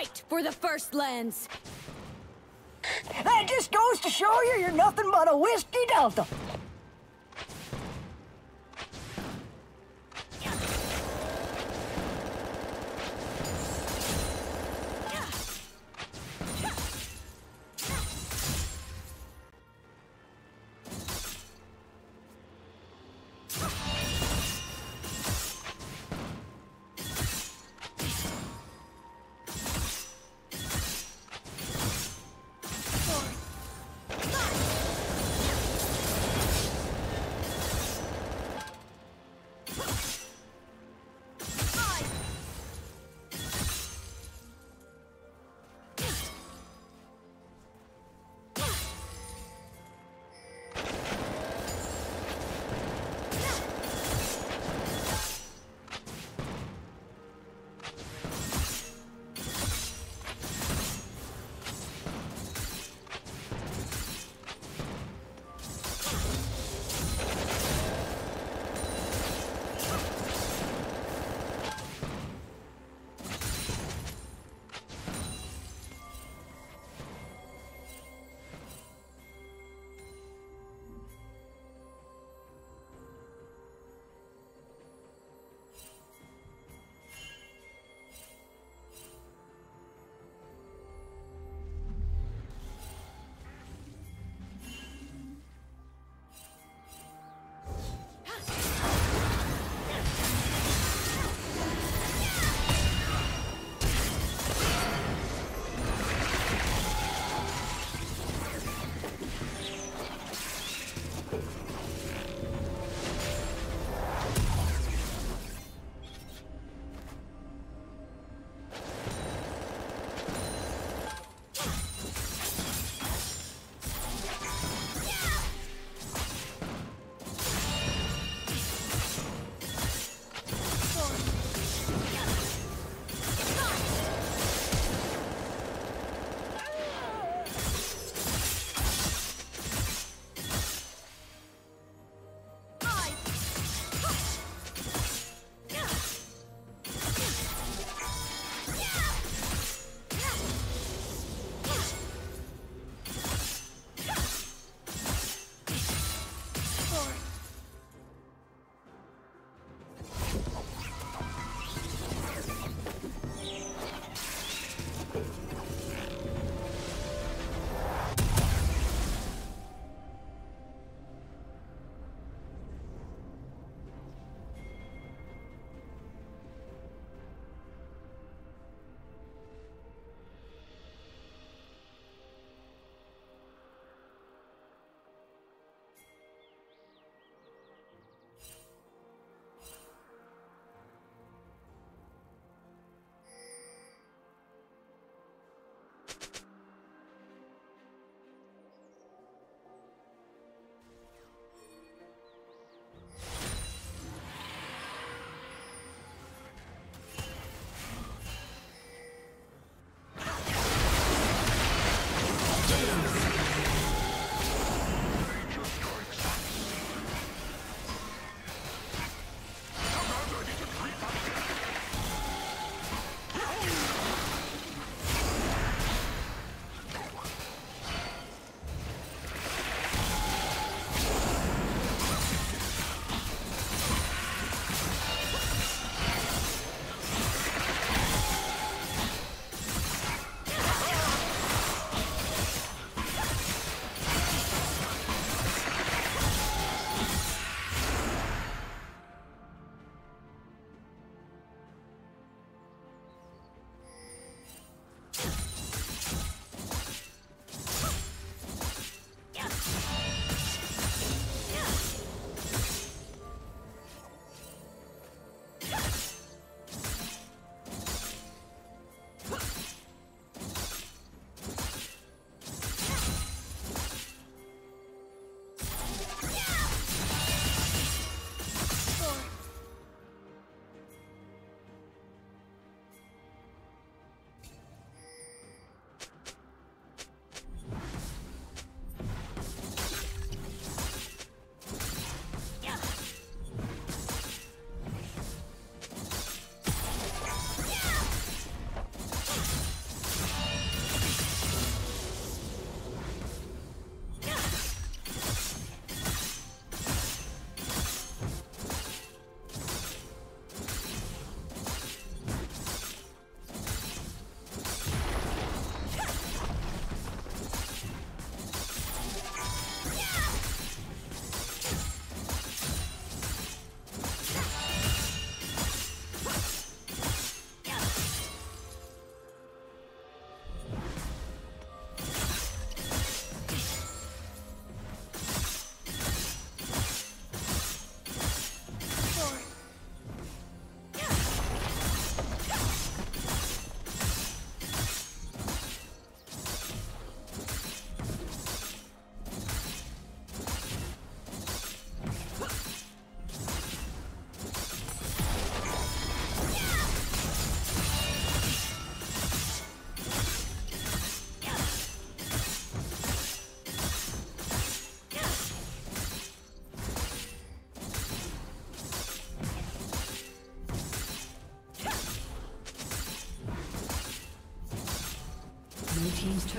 Fight for the First Lands! That just goes to show you you're nothing but a whiskey delta.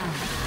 down.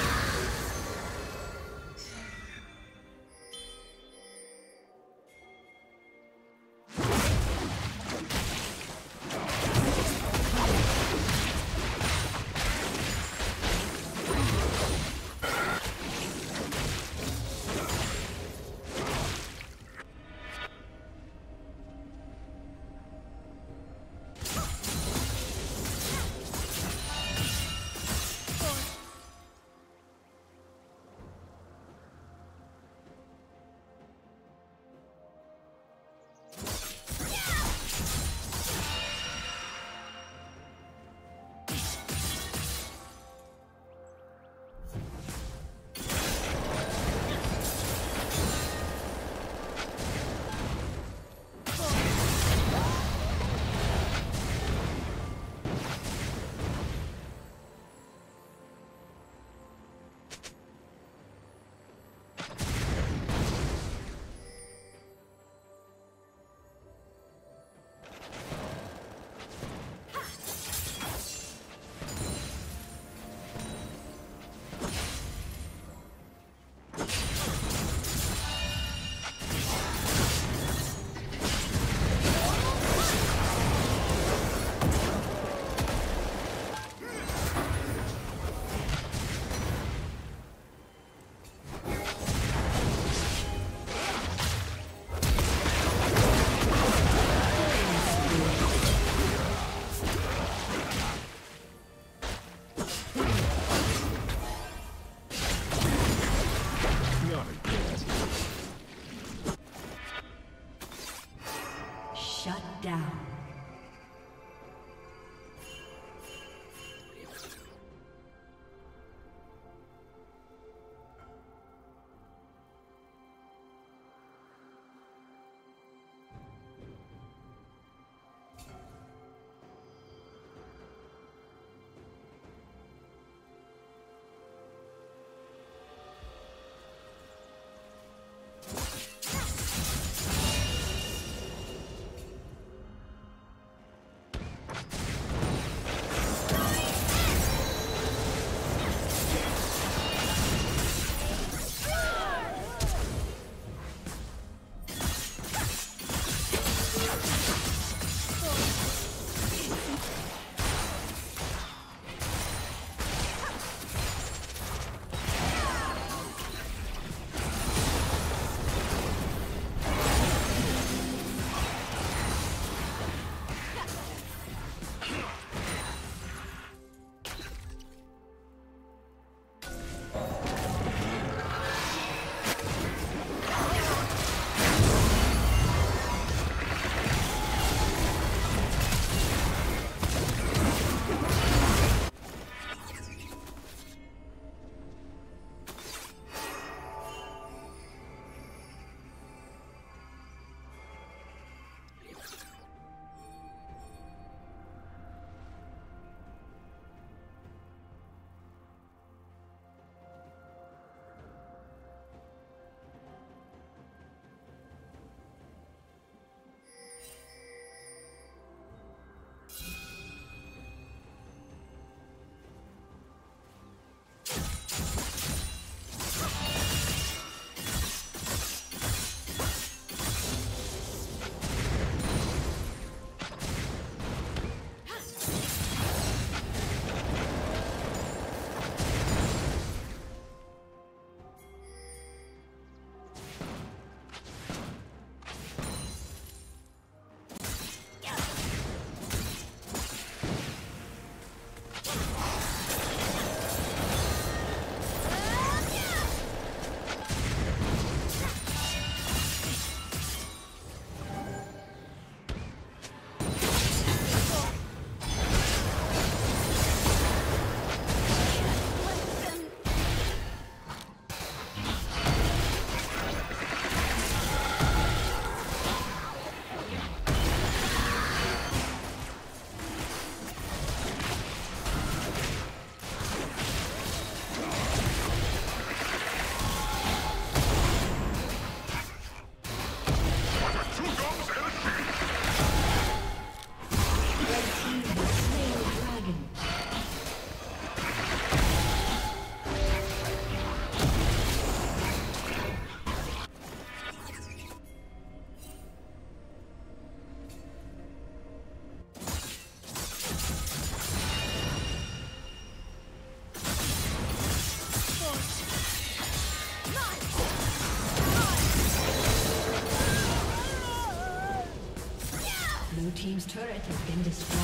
Been destroyed.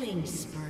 Killing spree.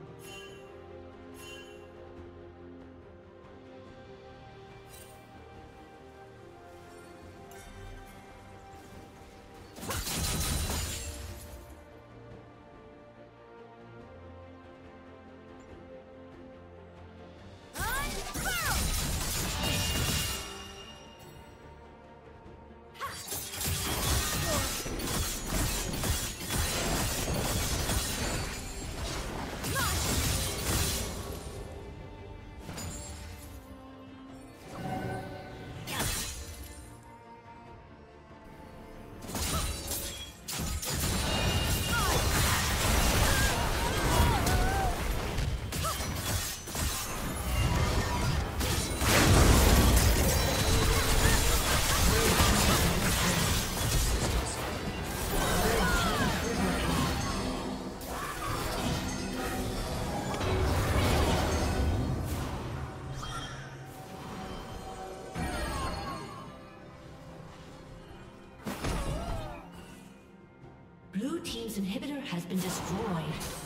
Has been destroyed.